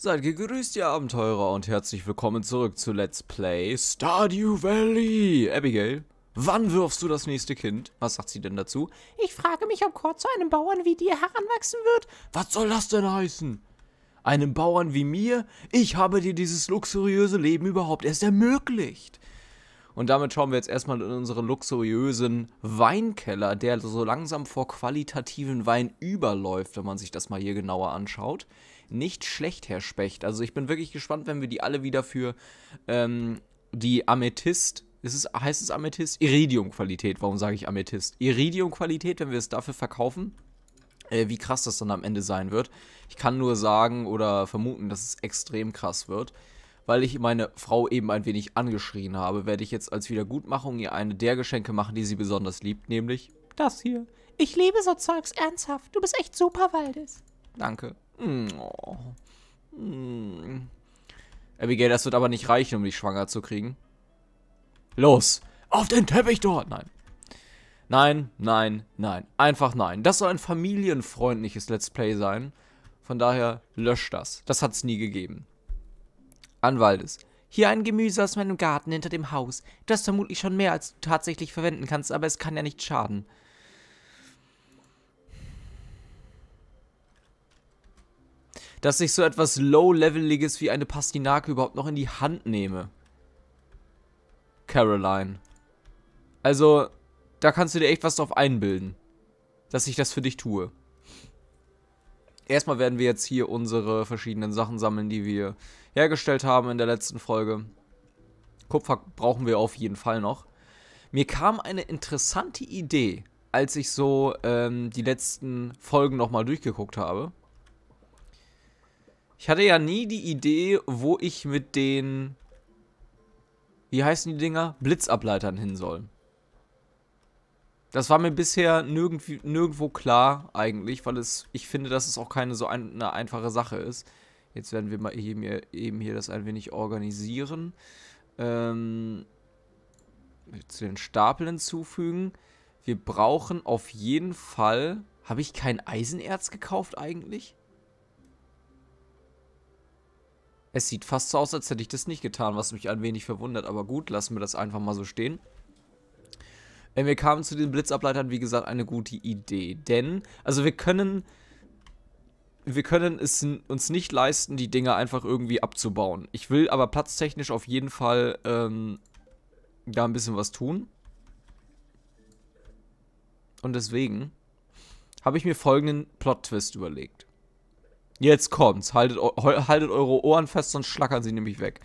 Seid gegrüßt, ihr Abenteurer, und herzlich willkommen zurück zu Let's Play Stardew Valley. Abigail, wann wirfst du das nächste Kind? Was sagt sie denn dazu? Ich frage mich, ob Kurt zu einem Bauern wie dir heranwachsen wird. Was soll das denn heißen? Einem Bauern wie mir? Ich habe dir dieses luxuriöse Leben überhaupt erst ermöglicht. Und damit schauen wir jetzt erstmal in unseren luxuriösen Weinkeller, der so langsam vor qualitativen Wein überläuft, wenn man sich das mal hier genauer anschaut. Nicht schlecht, Herr Specht. Also ich bin wirklich gespannt, wenn wir die alle wieder für ähm, die Amethyst, ist es, heißt es Amethyst? Iridium-Qualität, warum sage ich Amethyst? Iridium-Qualität, wenn wir es dafür verkaufen, äh, wie krass das dann am Ende sein wird. Ich kann nur sagen oder vermuten, dass es extrem krass wird weil ich meine Frau eben ein wenig angeschrien habe, werde ich jetzt als Wiedergutmachung ihr eine der Geschenke machen, die sie besonders liebt, nämlich das hier. Ich liebe so Zeugs ernsthaft. Du bist echt super, Waldes. Danke. Oh. mm. Abigail, das wird aber nicht reichen, um dich schwanger zu kriegen. Los, auf den Teppich dort. Nein. Nein, nein, nein. Einfach nein. Das soll ein familienfreundliches Let's Play sein. Von daher löscht das. Das hat es nie gegeben. Anwaldes. Hier ein Gemüse aus meinem Garten hinter dem Haus. Das vermutlich schon mehr, als du tatsächlich verwenden kannst, aber es kann ja nicht schaden. Dass ich so etwas Low-Leveliges wie eine Pastinake überhaupt noch in die Hand nehme. Caroline. Also, da kannst du dir echt was drauf einbilden. Dass ich das für dich tue. Erstmal werden wir jetzt hier unsere verschiedenen Sachen sammeln, die wir hergestellt haben in der letzten Folge. Kupfer brauchen wir auf jeden Fall noch. Mir kam eine interessante Idee, als ich so ähm, die letzten Folgen nochmal durchgeguckt habe. Ich hatte ja nie die Idee, wo ich mit den, wie heißen die Dinger, Blitzableitern hin soll. Das war mir bisher nirgendwo, nirgendwo klar eigentlich, weil es, ich finde, dass es auch keine so ein, eine einfache Sache ist. Jetzt werden wir mal eben hier, eben hier das ein wenig organisieren. Ähm, zu den Stapeln hinzufügen. Wir brauchen auf jeden Fall... Habe ich kein Eisenerz gekauft eigentlich? Es sieht fast so aus, als hätte ich das nicht getan, was mich ein wenig verwundert. Aber gut, lassen wir das einfach mal so stehen. Wenn wir kamen zu den Blitzableitern, wie gesagt, eine gute Idee. Denn, also wir können, wir können es uns nicht leisten, die Dinger einfach irgendwie abzubauen. Ich will aber platztechnisch auf jeden Fall ähm, da ein bisschen was tun. Und deswegen habe ich mir folgenden Plot-Twist überlegt. Jetzt kommt's. Haltet, haltet eure Ohren fest, sonst schlackern sie nämlich weg.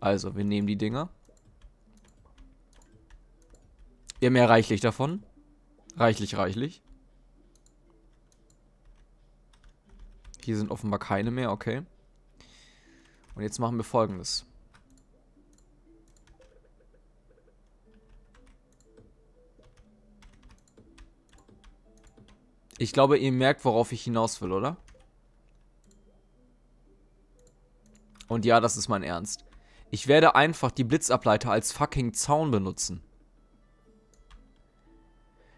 Also, wir nehmen die Dinger. Wir haben ja reichlich davon. Reichlich, reichlich. Hier sind offenbar keine mehr, okay. Und jetzt machen wir folgendes. Ich glaube, ihr merkt, worauf ich hinaus will, oder? Und ja, das ist mein Ernst. Ich werde einfach die Blitzableiter als fucking Zaun benutzen.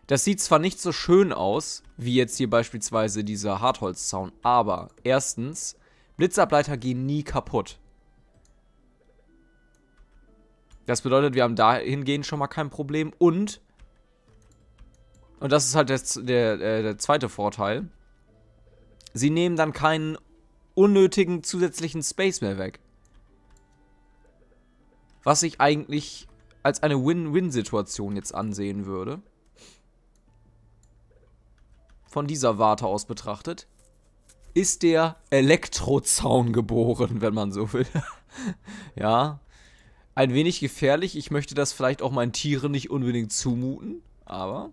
Das sieht zwar nicht so schön aus, wie jetzt hier beispielsweise dieser Hartholzzaun, aber erstens, Blitzableiter gehen nie kaputt. Das bedeutet, wir haben dahingehend schon mal kein Problem und, und das ist halt der, der, äh, der zweite Vorteil, sie nehmen dann keinen unnötigen zusätzlichen Space mehr weg. Was ich eigentlich als eine Win-Win-Situation jetzt ansehen würde von dieser Warte aus betrachtet, ist der Elektrozaun geboren, wenn man so will. ja. Ein wenig gefährlich. Ich möchte das vielleicht auch meinen Tieren nicht unbedingt zumuten, aber.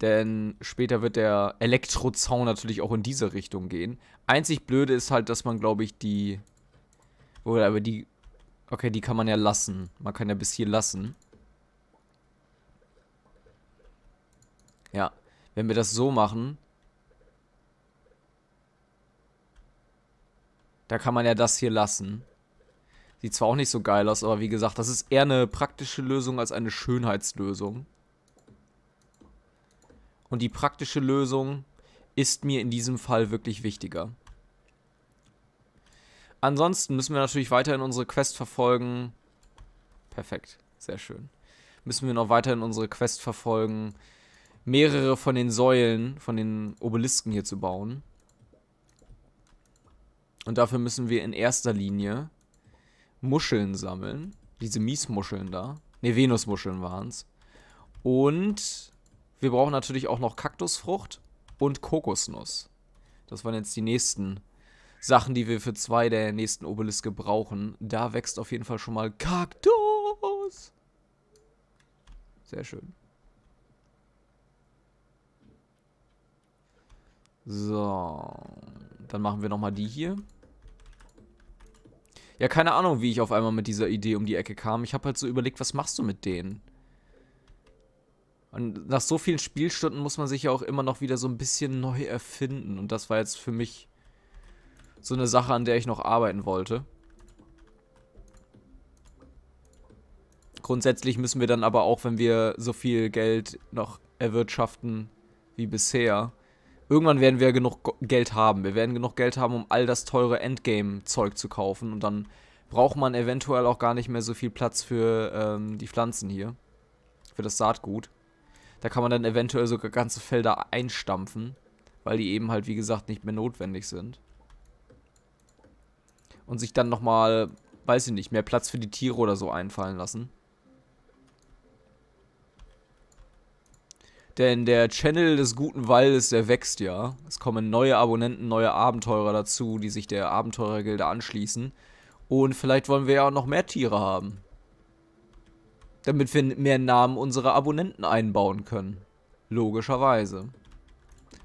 Denn später wird der Elektrozaun natürlich auch in diese Richtung gehen. Einzig blöde ist halt, dass man, glaube ich, die. Oder aber die. Okay, die kann man ja lassen. Man kann ja bis hier lassen. Ja, wenn wir das so machen, da kann man ja das hier lassen. Sieht zwar auch nicht so geil aus, aber wie gesagt, das ist eher eine praktische Lösung als eine Schönheitslösung. Und die praktische Lösung ist mir in diesem Fall wirklich wichtiger. Ansonsten müssen wir natürlich weiterhin unsere Quest verfolgen. Perfekt, sehr schön. Müssen wir noch weiterhin unsere Quest verfolgen, mehrere von den Säulen, von den Obelisken hier zu bauen. Und dafür müssen wir in erster Linie Muscheln sammeln. Diese Miesmuscheln da. Ne, Venusmuscheln waren es. Und wir brauchen natürlich auch noch Kaktusfrucht und Kokosnuss. Das waren jetzt die nächsten Sachen, die wir für zwei der nächsten Obeliske brauchen. Da wächst auf jeden Fall schon mal Kaktus. Sehr schön. So. Dann machen wir nochmal die hier. Ja, keine Ahnung, wie ich auf einmal mit dieser Idee um die Ecke kam. Ich habe halt so überlegt, was machst du mit denen? Und nach so vielen Spielstunden muss man sich ja auch immer noch wieder so ein bisschen neu erfinden. Und das war jetzt für mich so eine Sache, an der ich noch arbeiten wollte. Grundsätzlich müssen wir dann aber auch, wenn wir so viel Geld noch erwirtschaften wie bisher, irgendwann werden wir genug Geld haben. Wir werden genug Geld haben, um all das teure Endgame-Zeug zu kaufen. Und dann braucht man eventuell auch gar nicht mehr so viel Platz für ähm, die Pflanzen hier. Für das Saatgut. Da kann man dann eventuell sogar ganze Felder einstampfen. Weil die eben halt, wie gesagt, nicht mehr notwendig sind. Und sich dann nochmal, weiß ich nicht, mehr Platz für die Tiere oder so einfallen lassen. Denn der Channel des guten Waldes, der wächst ja. Es kommen neue Abonnenten, neue Abenteurer dazu, die sich der Abenteurergilde anschließen. Und vielleicht wollen wir ja auch noch mehr Tiere haben. Damit wir mehr Namen unserer Abonnenten einbauen können. Logischerweise.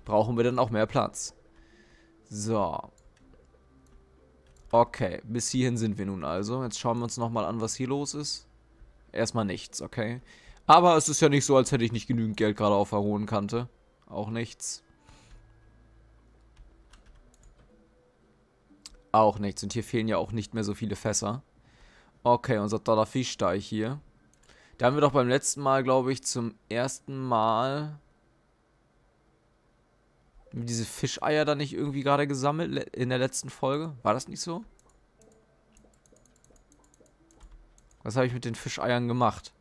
Brauchen wir dann auch mehr Platz. So. Okay, bis hierhin sind wir nun also. Jetzt schauen wir uns nochmal an, was hier los ist. Erstmal nichts, okay. Aber es ist ja nicht so, als hätte ich nicht genügend Geld gerade auf der hohen Kante. Auch nichts. Auch nichts. Und hier fehlen ja auch nicht mehr so viele Fässer. Okay, unser toller Fischteich hier. Da haben wir doch beim letzten Mal, glaube ich, zum ersten Mal diese Fischeier da nicht irgendwie gerade gesammelt in der letzten Folge. War das nicht so? Was habe ich mit den Fischeiern gemacht?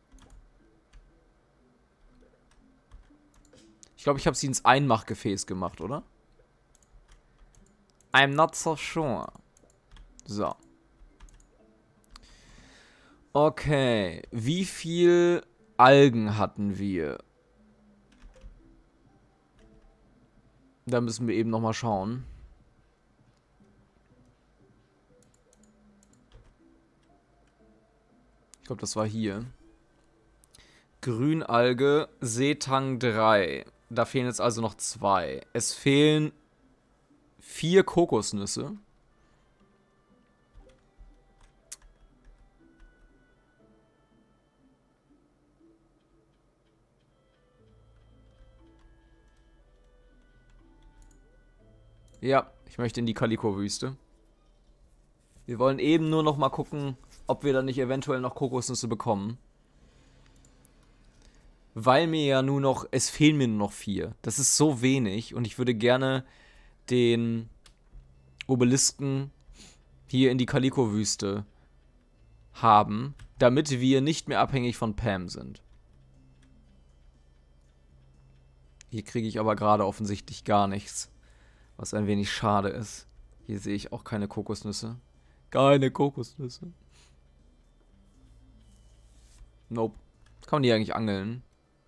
Ich glaube, ich habe sie ins Einmachgefäß gemacht, oder? I'm not so sure. So. Okay. Wie viel Algen hatten wir? Da müssen wir eben nochmal schauen. Ich glaube, das war hier. Grünalge, Seetang 3. Da fehlen jetzt also noch zwei. Es fehlen vier Kokosnüsse. Ja, ich möchte in die Kaliko-Wüste. Wir wollen eben nur noch mal gucken, ob wir da nicht eventuell noch Kokosnüsse bekommen weil mir ja nur noch, es fehlen mir nur noch vier. Das ist so wenig und ich würde gerne den Obelisken hier in die Kaliko-Wüste haben, damit wir nicht mehr abhängig von Pam sind. Hier kriege ich aber gerade offensichtlich gar nichts, was ein wenig schade ist. Hier sehe ich auch keine Kokosnüsse. Keine Kokosnüsse. Nope. Kann man die eigentlich angeln?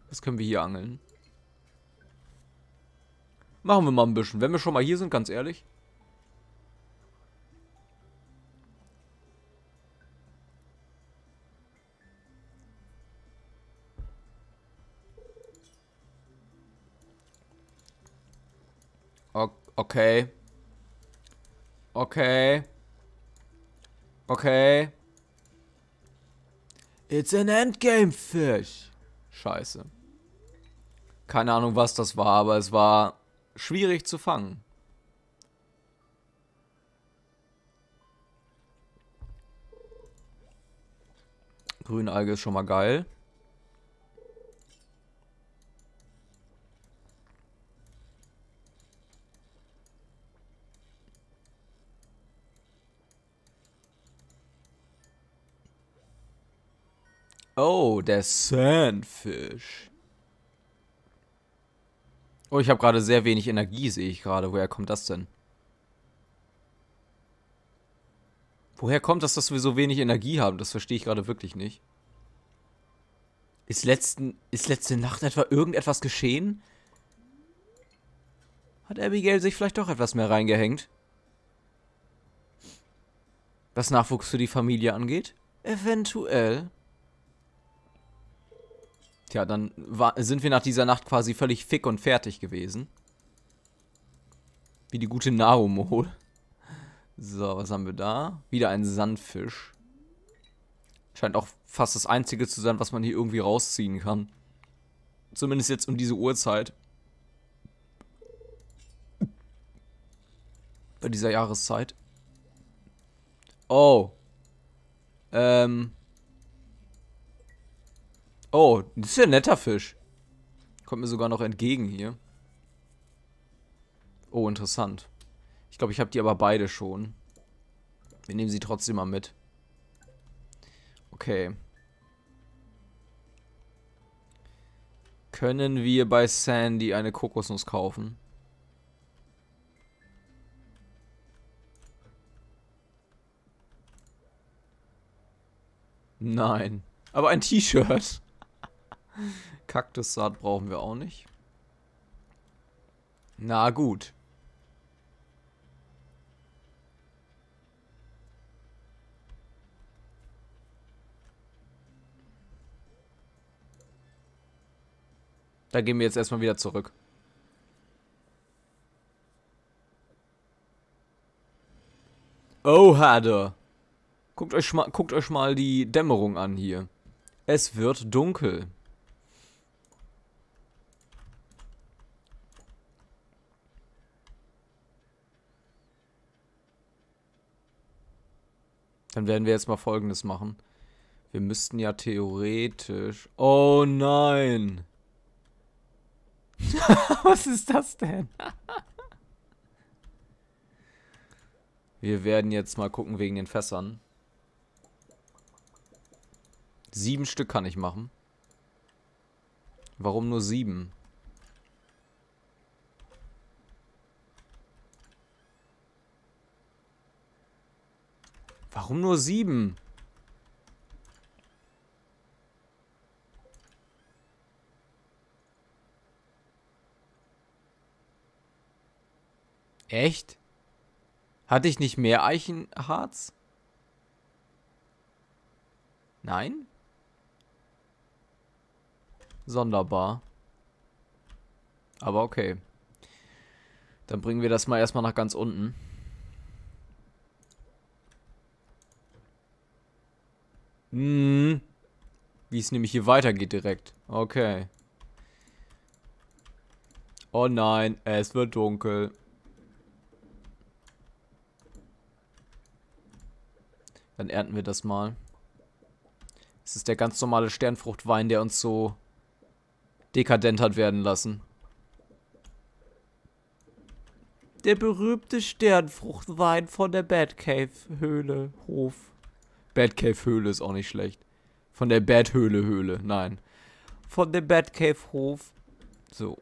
Was können wir hier angeln? Machen wir mal ein bisschen. Wenn wir schon mal hier sind, ganz ehrlich. Okay. Okay. Okay. It's an endgame fish. Scheiße. Keine Ahnung, was das war, aber es war schwierig zu fangen. Grünalge ist schon mal geil. Oh, der Sandfish. Oh, ich habe gerade sehr wenig Energie, sehe ich gerade. Woher kommt das denn? Woher kommt das, dass wir so wenig Energie haben? Das verstehe ich gerade wirklich nicht. Ist, letzten, ist letzte Nacht etwa irgendetwas geschehen? Hat Abigail sich vielleicht doch etwas mehr reingehängt? Was Nachwuchs für die Familie angeht? Eventuell. Tja, dann war, sind wir nach dieser Nacht quasi völlig fick und fertig gewesen. Wie die gute Narumol. So, was haben wir da? Wieder ein Sandfisch. Scheint auch fast das einzige zu sein, was man hier irgendwie rausziehen kann. Zumindest jetzt um diese Uhrzeit. Bei dieser Jahreszeit. Oh. Ähm. Oh, das ist ja ein netter Fisch. Kommt mir sogar noch entgegen hier. Oh, interessant. Ich glaube, ich habe die aber beide schon. Wir nehmen sie trotzdem mal mit. Okay. Können wir bei Sandy eine Kokosnuss kaufen? Nein. Aber ein T-Shirt. Kaktussaat brauchen wir auch nicht. Na gut. Da gehen wir jetzt erstmal wieder zurück. Oh, Hader. Guckt euch, guckt euch mal die Dämmerung an hier. Es wird dunkel. Dann werden wir jetzt mal folgendes machen. Wir müssten ja theoretisch... Oh nein! Was ist das denn? wir werden jetzt mal gucken wegen den Fässern. Sieben Stück kann ich machen. Warum nur sieben? Warum nur sieben? Echt? Hatte ich nicht mehr Eichenharz? Nein? Sonderbar. Aber okay. Dann bringen wir das mal erstmal nach ganz unten. Hm. Wie es nämlich hier weitergeht direkt. Okay. Oh nein, es wird dunkel. Dann ernten wir das mal. Es ist der ganz normale Sternfruchtwein, der uns so dekadent hat werden lassen. Der berühmte Sternfruchtwein von der Batcave-Höhle, Hof. Batcave-Höhle ist auch nicht schlecht. Von der Bat-Höhle-Höhle, nein. Von der Batcave-Hof. So.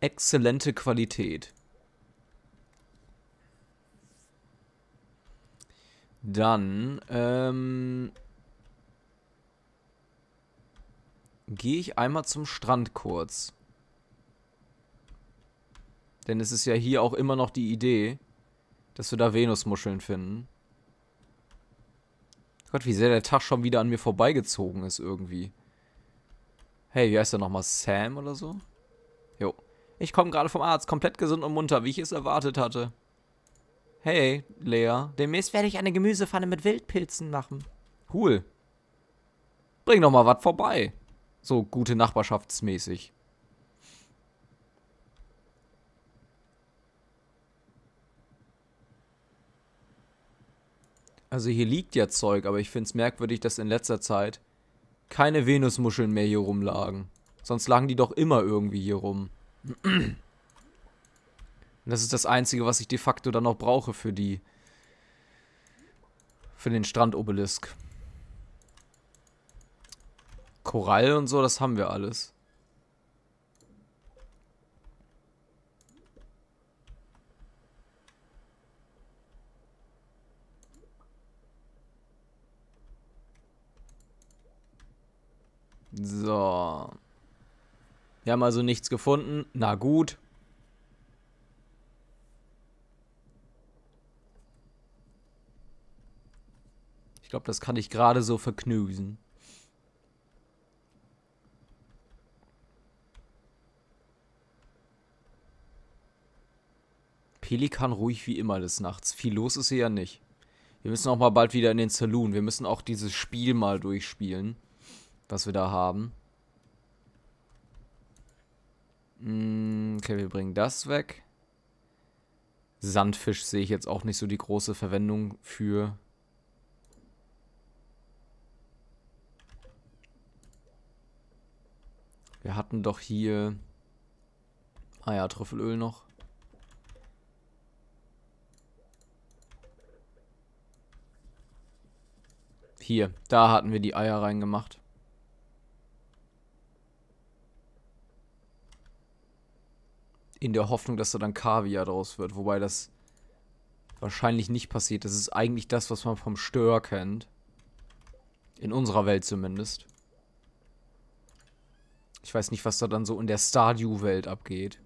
Exzellente Qualität. Dann, ähm, gehe ich einmal zum Strand kurz. Denn es ist ja hier auch immer noch die Idee, dass wir da Venusmuscheln finden. Gott, wie sehr der Tag schon wieder an mir vorbeigezogen ist irgendwie. Hey, wie heißt der nochmal? Sam oder so? Jo. Ich komme gerade vom Arzt, komplett gesund und munter, wie ich es erwartet hatte. Hey, Lea. Demnächst werde ich eine Gemüsepfanne mit Wildpilzen machen. Cool. Bring doch mal was vorbei. So gute Nachbarschaftsmäßig. Also hier liegt ja Zeug, aber ich finde es merkwürdig, dass in letzter Zeit keine Venusmuscheln mehr hier rumlagen. Sonst lagen die doch immer irgendwie hier rum. Und das ist das Einzige, was ich de facto dann noch brauche für die. Für den Strandobelisk. Korall und so, das haben wir alles. So. Wir haben also nichts gefunden. Na gut. Ich glaube, das kann ich gerade so verknüsen. Pelikan ruhig wie immer des Nachts. Viel los ist hier ja nicht. Wir müssen auch mal bald wieder in den Saloon. Wir müssen auch dieses Spiel mal durchspielen, was wir da haben. Mm, okay, wir bringen das weg. Sandfisch sehe ich jetzt auch nicht so die große Verwendung für. Wir hatten doch hier... Ah ja, Trüffelöl noch. Hier, da hatten wir die Eier reingemacht. In der Hoffnung, dass da dann Kaviar draus wird. Wobei das wahrscheinlich nicht passiert. Das ist eigentlich das, was man vom Stör kennt. In unserer Welt zumindest. Ich weiß nicht, was da dann so in der Stardew-Welt abgeht.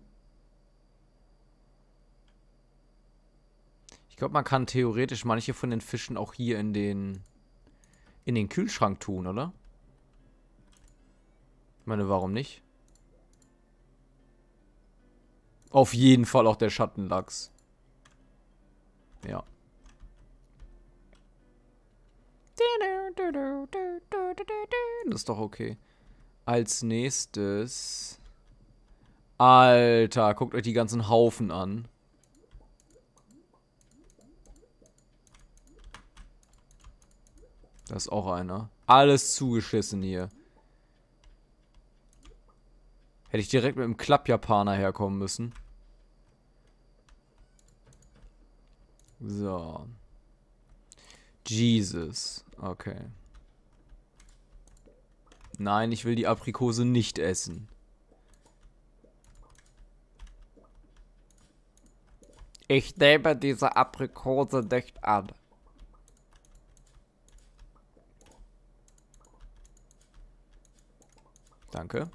Ich glaube, man kann theoretisch manche von den Fischen auch hier in den in den Kühlschrank tun, oder? Ich meine, warum nicht? Auf jeden Fall auch der Schattenlachs. Ja. Das ist doch okay. Als nächstes... Alter, guckt euch die ganzen Haufen an. Da ist auch einer. Alles zugeschissen hier. Hätte ich direkt mit einem Klappjapaner herkommen müssen. So. Jesus. Okay. Nein, ich will die Aprikose nicht essen. Ich nehme diese Aprikose nicht an. Danke.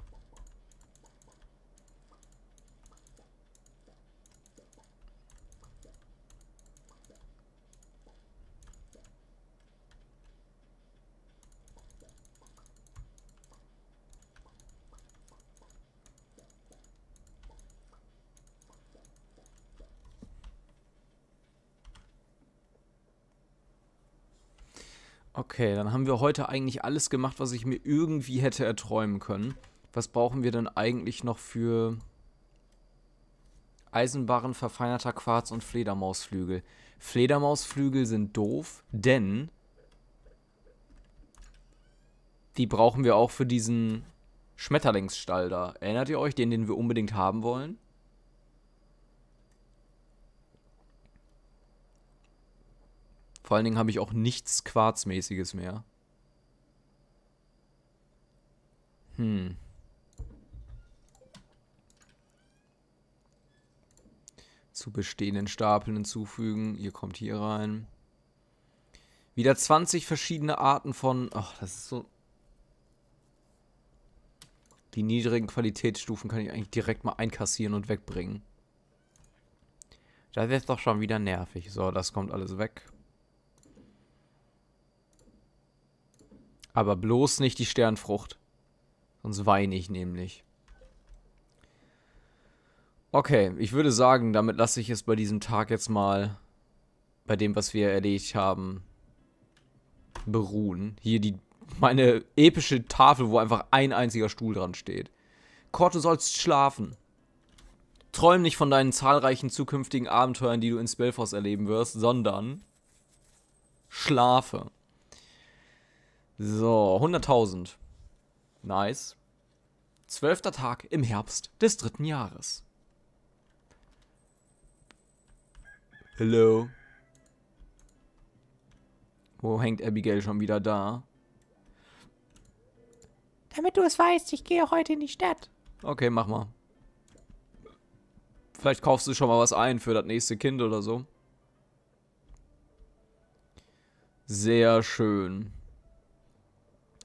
Okay, dann haben wir heute eigentlich alles gemacht, was ich mir irgendwie hätte erträumen können. Was brauchen wir denn eigentlich noch für Eisenbarren, verfeinerter Quarz und Fledermausflügel? Fledermausflügel sind doof, denn die brauchen wir auch für diesen Schmetterlingsstall da. Erinnert ihr euch, den, den wir unbedingt haben wollen? Vor allen Dingen habe ich auch nichts Quarzmäßiges mehr. Hm. Zu bestehenden Stapeln hinzufügen. Ihr kommt hier rein. Wieder 20 verschiedene Arten von... Ach, das ist so... Die niedrigen Qualitätsstufen kann ich eigentlich direkt mal einkassieren und wegbringen. Das ist doch schon wieder nervig. So, das kommt alles weg. Aber bloß nicht die Sternfrucht. Sonst weine ich nämlich. Okay, ich würde sagen, damit lasse ich es bei diesem Tag jetzt mal bei dem, was wir erledigt haben, beruhen. Hier die meine epische Tafel, wo einfach ein einziger Stuhl dran steht. Kort, du sollst schlafen. Träum nicht von deinen zahlreichen zukünftigen Abenteuern, die du in Spellforce erleben wirst, sondern schlafe. So, 100.000. Nice. Zwölfter Tag im Herbst des dritten Jahres. Hello. Wo hängt Abigail schon wieder da? Damit du es weißt, ich gehe heute in die Stadt. Okay, mach mal. Vielleicht kaufst du schon mal was ein für das nächste Kind oder so. Sehr schön.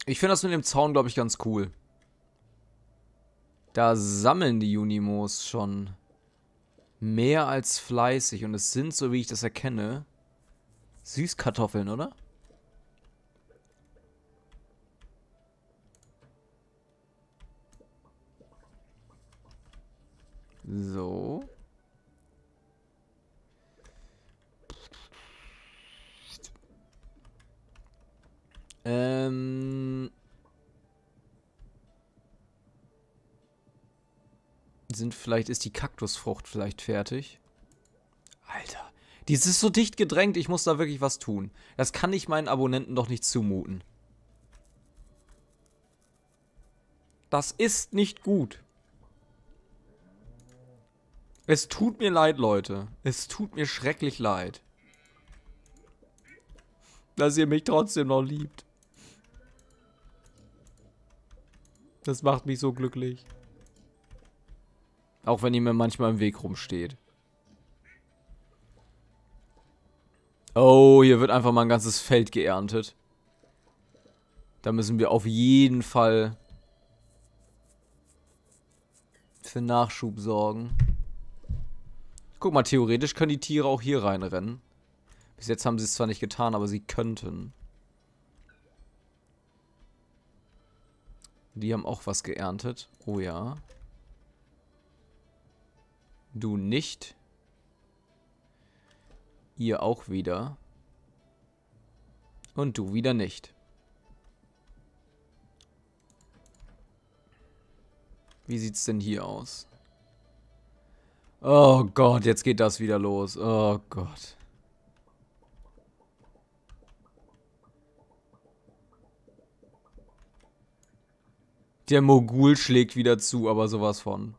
Ich finde das mit dem Zaun, glaube ich, ganz cool. Da sammeln die Junimos schon mehr als fleißig. Und es sind, so wie ich das erkenne, Süßkartoffeln, oder? So. Ähm. Sind vielleicht, ist die Kaktusfrucht vielleicht fertig? Alter. Die ist so dicht gedrängt, ich muss da wirklich was tun. Das kann ich meinen Abonnenten doch nicht zumuten. Das ist nicht gut. Es tut mir leid, Leute. Es tut mir schrecklich leid. Dass ihr mich trotzdem noch liebt. Das macht mich so glücklich. Auch wenn ihr mir manchmal im Weg rumsteht. Oh, hier wird einfach mal ein ganzes Feld geerntet. Da müssen wir auf jeden Fall für Nachschub sorgen. Guck mal, theoretisch können die Tiere auch hier reinrennen. Bis jetzt haben sie es zwar nicht getan, aber sie könnten. Die haben auch was geerntet. Oh ja. Du nicht. Ihr auch wieder. Und du wieder nicht. Wie sieht's denn hier aus? Oh Gott, jetzt geht das wieder los. Oh Gott. Der Mogul schlägt wieder zu, aber sowas von.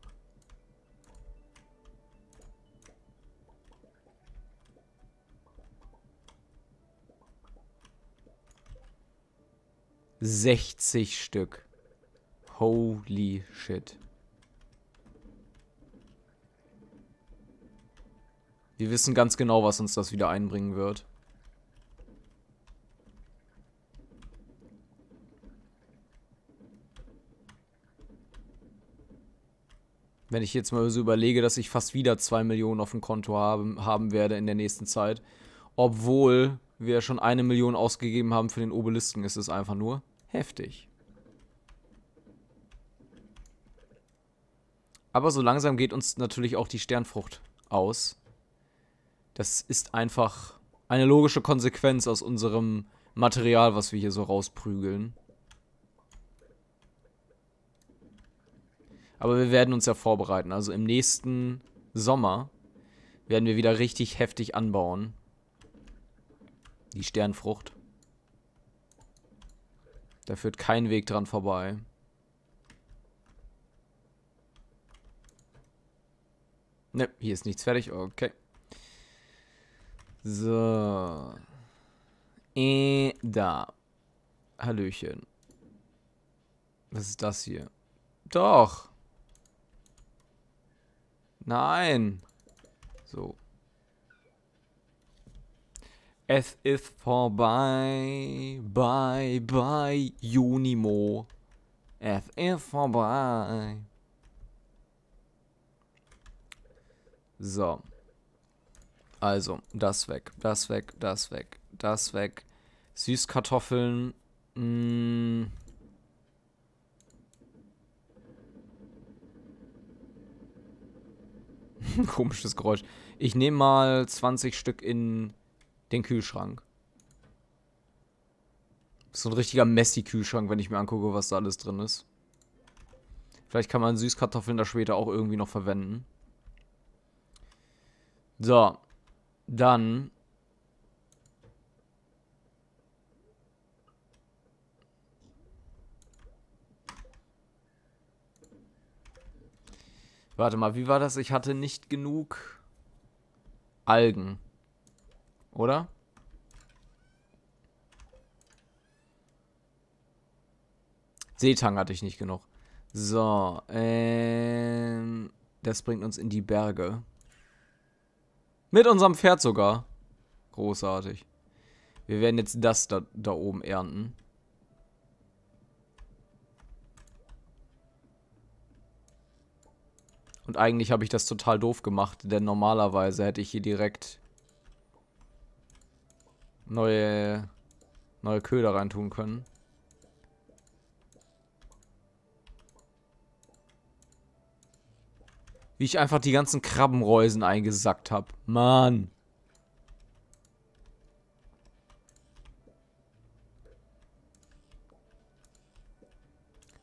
Sechzig Stück. Holy shit. Wir wissen ganz genau, was uns das wieder einbringen wird. Wenn ich jetzt mal so überlege, dass ich fast wieder 2 Millionen auf dem Konto haben, haben werde in der nächsten Zeit. Obwohl wir schon eine Million ausgegeben haben für den Obelisken, ist es einfach nur heftig. Aber so langsam geht uns natürlich auch die Sternfrucht aus. Das ist einfach eine logische Konsequenz aus unserem Material, was wir hier so rausprügeln. Aber wir werden uns ja vorbereiten. Also im nächsten Sommer werden wir wieder richtig heftig anbauen. Die Sternfrucht. Da führt kein Weg dran vorbei. Ne, hier ist nichts fertig. Okay. So. Äh, da. Hallöchen. Was ist das hier? Doch. Nein. So. Es ist vorbei. Bye, bye, Junimo. Es ist vorbei. So. Also, das weg, das weg, das weg, das weg. Süßkartoffeln. Mh. Komisches Geräusch. Ich nehme mal 20 Stück in den Kühlschrank. So ein richtiger Messi-Kühlschrank, wenn ich mir angucke, was da alles drin ist. Vielleicht kann man Süßkartoffeln da später auch irgendwie noch verwenden. So. Dann Warte mal, wie war das? Ich hatte nicht genug Algen. Oder? Seetang hatte ich nicht genug. So, ähm, das bringt uns in die Berge. Mit unserem Pferd sogar. Großartig. Wir werden jetzt das da, da oben ernten. Und eigentlich habe ich das total doof gemacht, denn normalerweise hätte ich hier direkt neue, neue Köder reintun können. Wie ich einfach die ganzen Krabbenreusen eingesackt habe. Mann.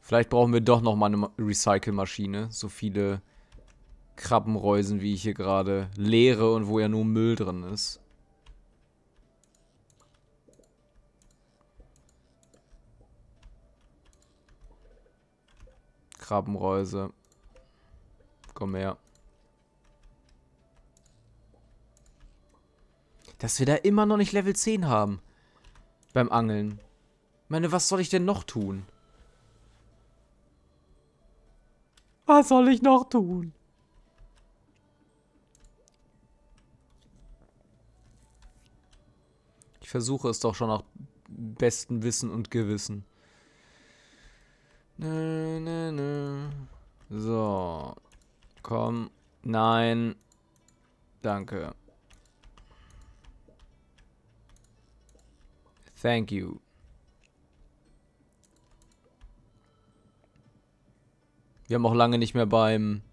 Vielleicht brauchen wir doch noch mal eine Recycle-Maschine. So viele Krabbenreusen, wie ich hier gerade leere und wo ja nur Müll drin ist. Krabbenreuse. Komm her. Dass wir da immer noch nicht Level 10 haben. Beim Angeln. Ich meine, was soll ich denn noch tun? Was soll ich noch tun? Ich versuche es doch schon nach bestem Wissen und Gewissen. Nö, nö, nö. So. Komm. Nein. Danke. Thank you. Wir haben auch lange nicht mehr beim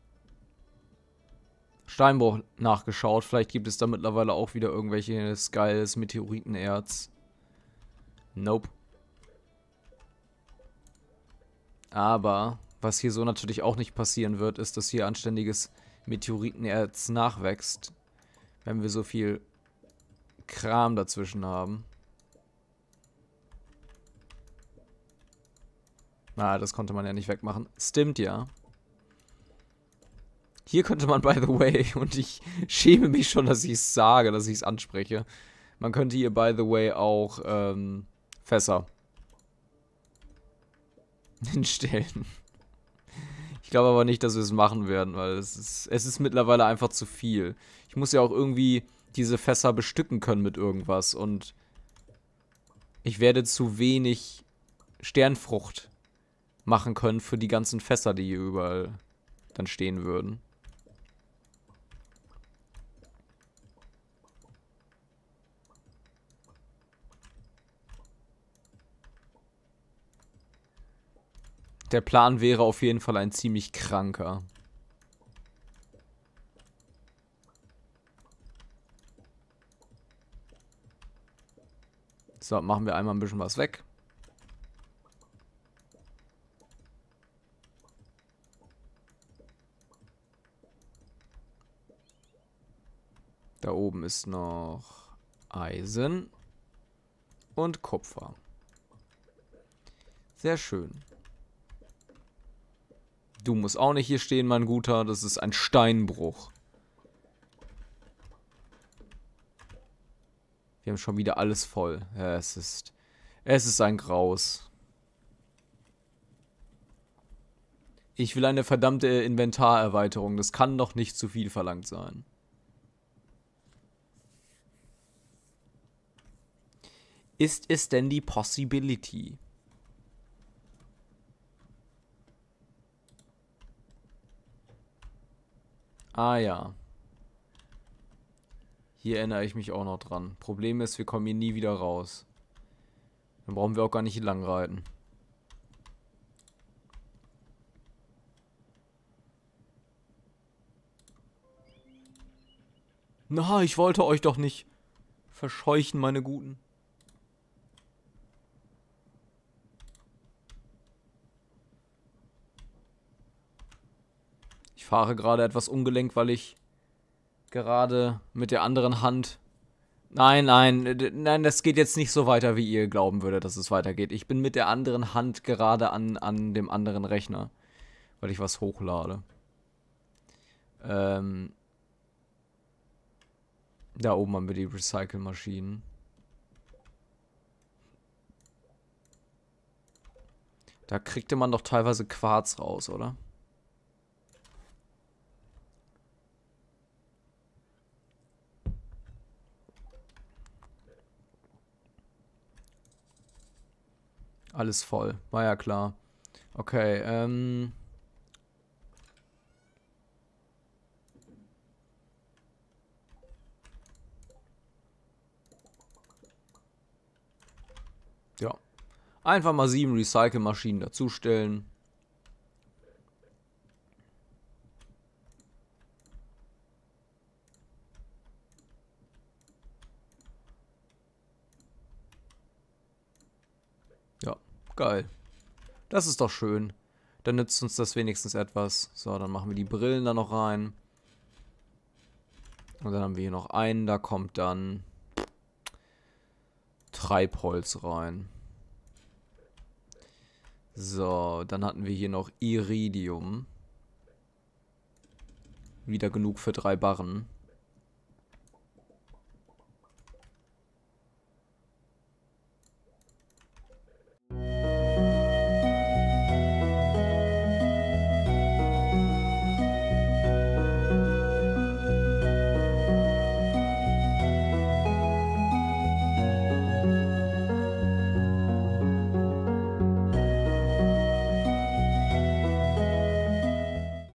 Steinbruch nachgeschaut. Vielleicht gibt es da mittlerweile auch wieder irgendwelches geiles Meteoritenerz. Nope. Aber was hier so natürlich auch nicht passieren wird, ist, dass hier anständiges Meteoritenerz nachwächst. Wenn wir so viel Kram dazwischen haben. Na, ah, das konnte man ja nicht wegmachen. Stimmt ja. Hier könnte man, by the way, und ich schäme mich schon, dass ich es sage, dass ich es anspreche. Man könnte hier, by the way, auch ähm, Fässer hinstellen. Ich glaube aber nicht, dass wir es machen werden, weil es ist, es ist mittlerweile einfach zu viel. Ich muss ja auch irgendwie diese Fässer bestücken können mit irgendwas und ich werde zu wenig Sternfrucht machen können für die ganzen Fässer, die hier überall dann stehen würden. Der Plan wäre auf jeden Fall ein ziemlich kranker. So, machen wir einmal ein bisschen was weg. Da oben ist noch Eisen und Kupfer. Sehr schön. Du musst auch nicht hier stehen, mein Guter. Das ist ein Steinbruch. Wir haben schon wieder alles voll. Ja, es ist... Es ist ein Graus. Ich will eine verdammte Inventarerweiterung. Das kann doch nicht zu viel verlangt sein. Ist es denn die Possibility? Ah ja. Hier erinnere ich mich auch noch dran. Problem ist, wir kommen hier nie wieder raus. Dann brauchen wir auch gar nicht lang reiten. Na, ich wollte euch doch nicht verscheuchen, meine Guten. Fahre gerade etwas ungelenkt, weil ich gerade mit der anderen Hand. Nein, nein, nein, das geht jetzt nicht so weiter, wie ihr glauben würdet, dass es weitergeht. Ich bin mit der anderen Hand gerade an, an dem anderen Rechner, weil ich was hochlade. Ähm, da oben haben wir die Recycle-Maschinen. Da kriegte man doch teilweise Quarz raus, oder? Alles voll. War ja klar. Okay, ähm... Ja. Einfach mal sieben Recycle-Maschinen dazustellen. Ja, geil. Das ist doch schön. Dann nützt uns das wenigstens etwas. So, dann machen wir die Brillen da noch rein. Und dann haben wir hier noch einen, da kommt dann Treibholz rein. So, dann hatten wir hier noch Iridium. Wieder genug für drei Barren.